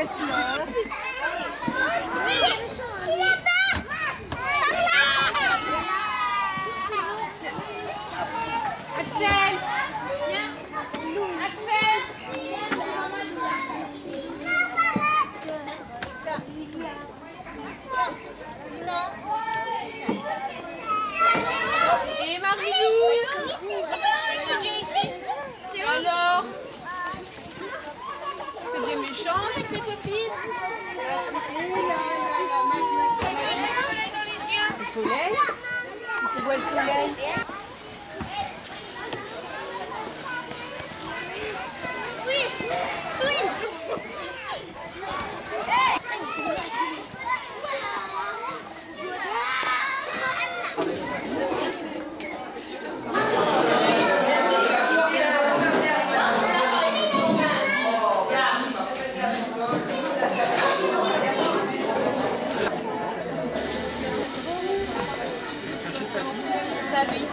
Axel. changes avec tes copines. Le soleil Il te voit le soleil. à lui.